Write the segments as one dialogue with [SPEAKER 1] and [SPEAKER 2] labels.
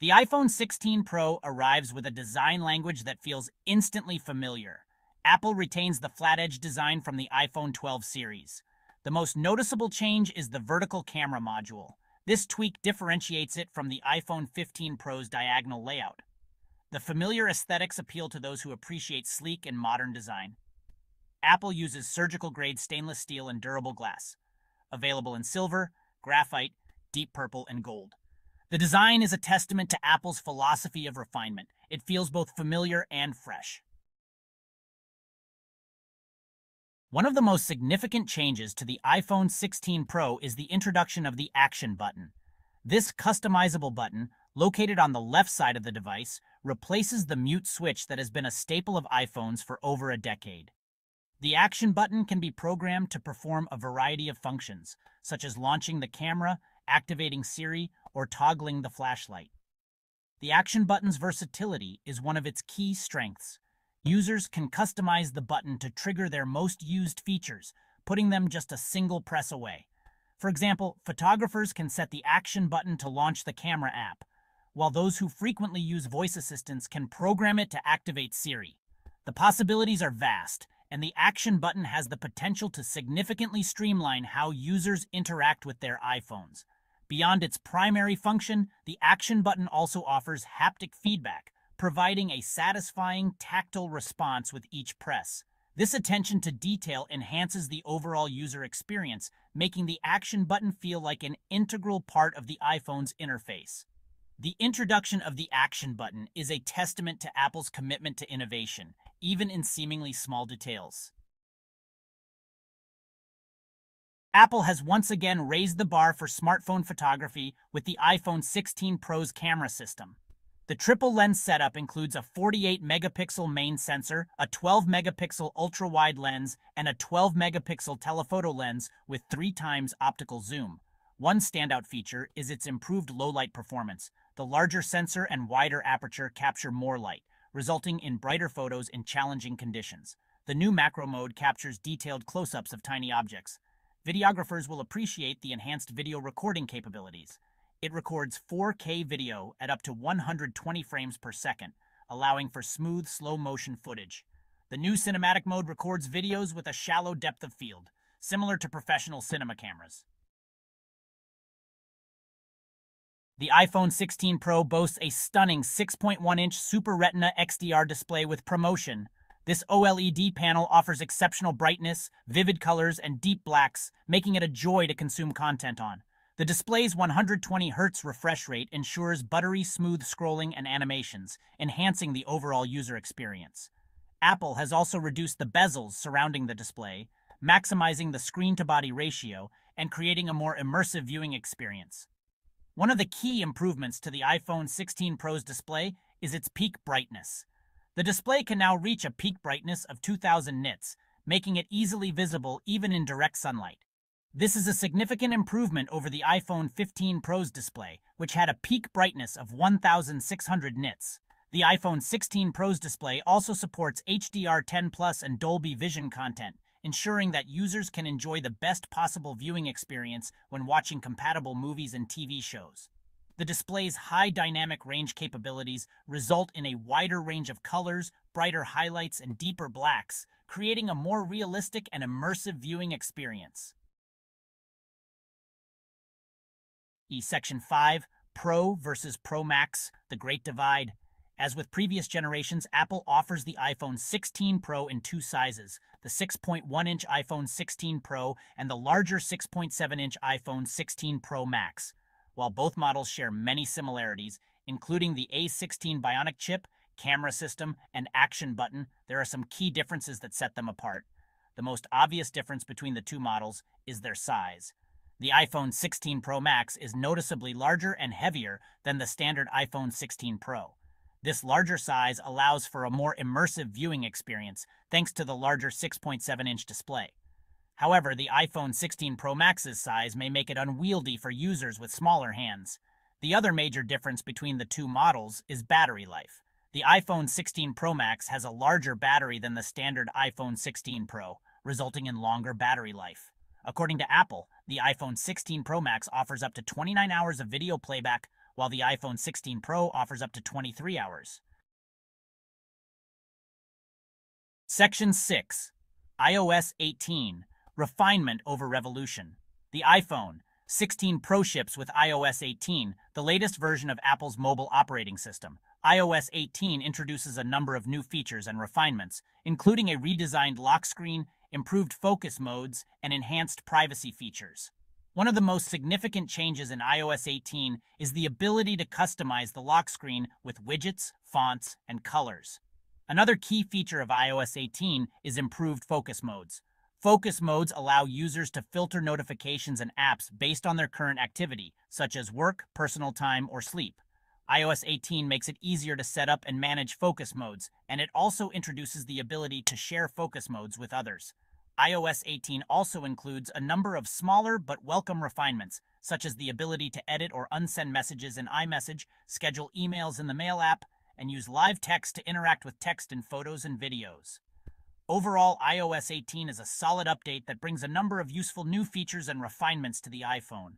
[SPEAKER 1] The iPhone 16 Pro arrives with a design language that feels instantly familiar. Apple retains the flat edge design from the iPhone 12 series. The most noticeable change is the vertical camera module. This tweak differentiates it from the iPhone 15 Pro's diagonal layout. The familiar aesthetics appeal to those who appreciate sleek and modern design. Apple uses surgical grade stainless steel and durable glass, available in silver, graphite, deep purple, and gold. The design is a testament to Apple's philosophy of refinement. It feels both familiar and fresh. One of the most significant changes to the iPhone 16 Pro is the introduction of the Action button. This customizable button located on the left side of the device, replaces the mute switch that has been a staple of iPhones for over a decade. The action button can be programmed to perform a variety of functions, such as launching the camera, activating Siri, or toggling the flashlight. The action button's versatility is one of its key strengths. Users can customize the button to trigger their most used features, putting them just a single press away. For example, photographers can set the action button to launch the camera app, while those who frequently use voice assistants can program it to activate Siri. The possibilities are vast, and the action button has the potential to significantly streamline how users interact with their iPhones. Beyond its primary function, the action button also offers haptic feedback, providing a satisfying tactile response with each press. This attention to detail enhances the overall user experience, making the action button feel like an integral part of the iPhone's interface. The introduction of the Action button is a testament to Apple's commitment to innovation, even in seemingly small details. Apple has once again raised the bar for smartphone photography with the iPhone 16 Pro's camera system. The triple lens setup includes a 48 megapixel main sensor, a 12 megapixel ultra wide lens, and a 12 megapixel telephoto lens with three times optical zoom. One standout feature is its improved low light performance, the larger sensor and wider aperture capture more light, resulting in brighter photos in challenging conditions. The new macro mode captures detailed close-ups of tiny objects. Videographers will appreciate the enhanced video recording capabilities. It records 4K video at up to 120 frames per second, allowing for smooth, slow-motion footage. The new cinematic mode records videos with a shallow depth of field, similar to professional cinema cameras. The iPhone 16 Pro boasts a stunning 6.1-inch Super Retina XDR display with ProMotion. This OLED panel offers exceptional brightness, vivid colors, and deep blacks, making it a joy to consume content on. The display's 120Hz refresh rate ensures buttery smooth scrolling and animations, enhancing the overall user experience. Apple has also reduced the bezels surrounding the display, maximizing the screen-to-body ratio and creating a more immersive viewing experience. One of the key improvements to the iPhone 16 Pro's display is its peak brightness. The display can now reach a peak brightness of 2000 nits, making it easily visible even in direct sunlight. This is a significant improvement over the iPhone 15 Pro's display, which had a peak brightness of 1600 nits. The iPhone 16 Pro's display also supports HDR10 Plus and Dolby Vision content, ensuring that users can enjoy the best possible viewing experience when watching compatible movies and TV shows. The display's high dynamic range capabilities result in a wider range of colors, brighter highlights, and deeper blacks, creating a more realistic and immersive viewing experience. E Section 5 Pro versus Pro Max The Great Divide as with previous generations, Apple offers the iPhone 16 Pro in two sizes, the 6.1-inch iPhone 16 Pro and the larger 6.7-inch iPhone 16 Pro Max. While both models share many similarities, including the A16 Bionic chip, camera system, and action button, there are some key differences that set them apart. The most obvious difference between the two models is their size. The iPhone 16 Pro Max is noticeably larger and heavier than the standard iPhone 16 Pro. This larger size allows for a more immersive viewing experience thanks to the larger 6.7-inch display. However, the iPhone 16 Pro Max's size may make it unwieldy for users with smaller hands. The other major difference between the two models is battery life. The iPhone 16 Pro Max has a larger battery than the standard iPhone 16 Pro, resulting in longer battery life. According to Apple, the iPhone 16 Pro Max offers up to 29 hours of video playback while the iPhone 16 Pro offers up to 23 hours. Section 6 iOS 18 Refinement over Revolution. The iPhone 16 Pro ships with iOS 18, the latest version of Apple's mobile operating system. iOS 18 introduces a number of new features and refinements, including a redesigned lock screen, improved focus modes, and enhanced privacy features. One of the most significant changes in iOS 18 is the ability to customize the lock screen with widgets, fonts, and colors. Another key feature of iOS 18 is improved focus modes. Focus modes allow users to filter notifications and apps based on their current activity, such as work, personal time, or sleep. iOS 18 makes it easier to set up and manage focus modes, and it also introduces the ability to share focus modes with others. iOS 18 also includes a number of smaller but welcome refinements, such as the ability to edit or unsend messages in iMessage, schedule emails in the Mail app, and use live text to interact with text in photos and videos. Overall, iOS 18 is a solid update that brings a number of useful new features and refinements to the iPhone.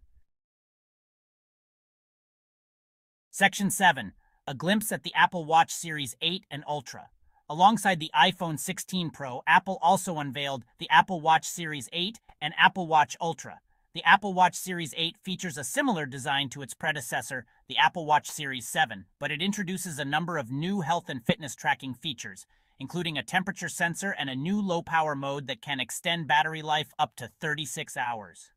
[SPEAKER 1] Section 7 A glimpse at the Apple Watch Series 8 and Ultra. Alongside the iPhone 16 Pro, Apple also unveiled the Apple Watch Series 8 and Apple Watch Ultra. The Apple Watch Series 8 features a similar design to its predecessor, the Apple Watch Series 7, but it introduces a number of new health and fitness tracking features, including a temperature sensor and a new low-power mode that can extend battery life up to 36 hours.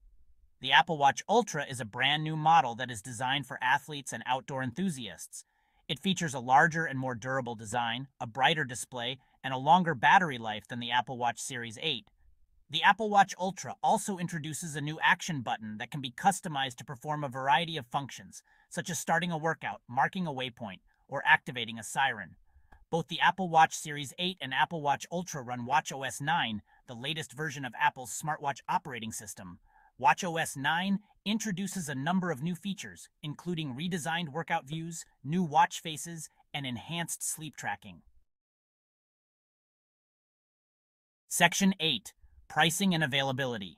[SPEAKER 1] The Apple Watch Ultra is a brand new model that is designed for athletes and outdoor enthusiasts. It features a larger and more durable design, a brighter display, and a longer battery life than the Apple Watch Series 8. The Apple Watch Ultra also introduces a new action button that can be customized to perform a variety of functions, such as starting a workout, marking a waypoint, or activating a siren. Both the Apple Watch Series 8 and Apple Watch Ultra run watchOS 9, the latest version of Apple's smartwatch operating system. watchOS 9 introduces a number of new features, including redesigned workout views, new watch faces, and enhanced sleep tracking. Section 8 Pricing and Availability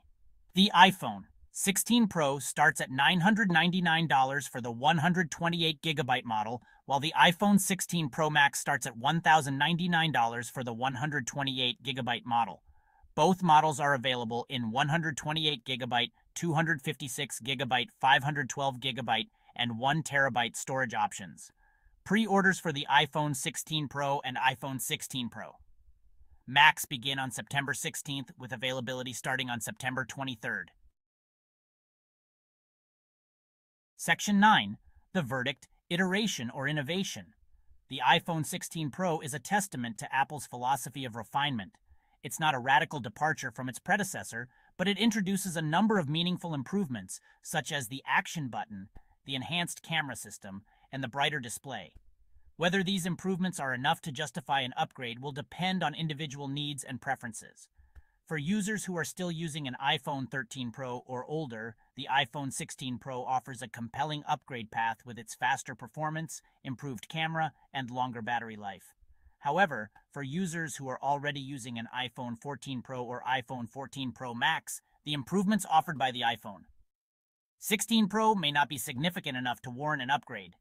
[SPEAKER 1] The iPhone 16 Pro starts at $999 for the 128 gigabyte model, while the iPhone 16 Pro Max starts at $1,099 for the 128 gigabyte model. Both models are available in 128 gigabyte, 256 gigabyte, 512 gigabyte, and 1 terabyte storage options. Pre-orders for the iPhone 16 Pro and iPhone 16 Pro. Max begin on September 16th with availability starting on September 23rd. Section 9 The Verdict Iteration or Innovation. The iPhone 16 Pro is a testament to Apple's philosophy of refinement. It's not a radical departure from its predecessor, but it introduces a number of meaningful improvements, such as the Action button, the enhanced camera system, and the brighter display. Whether these improvements are enough to justify an upgrade will depend on individual needs and preferences. For users who are still using an iPhone 13 Pro or older, the iPhone 16 Pro offers a compelling upgrade path with its faster performance, improved camera, and longer battery life. However, for users who are already using an iPhone 14 Pro or iPhone 14 Pro Max, the improvements offered by the iPhone 16 Pro may not be significant enough to warrant an upgrade.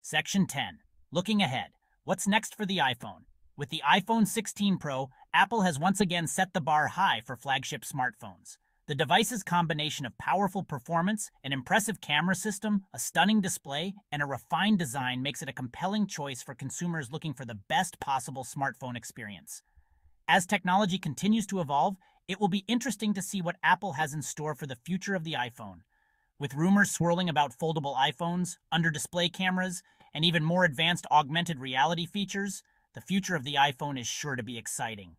[SPEAKER 1] Section 10. Looking ahead. What's next for the iPhone? With the iPhone 16 Pro, Apple has once again set the bar high for flagship smartphones. The device's combination of powerful performance, an impressive camera system, a stunning display, and a refined design makes it a compelling choice for consumers looking for the best possible smartphone experience. As technology continues to evolve, it will be interesting to see what Apple has in store for the future of the iPhone. With rumors swirling about foldable iPhones, under display cameras, and even more advanced augmented reality features, the future of the iPhone is sure to be exciting.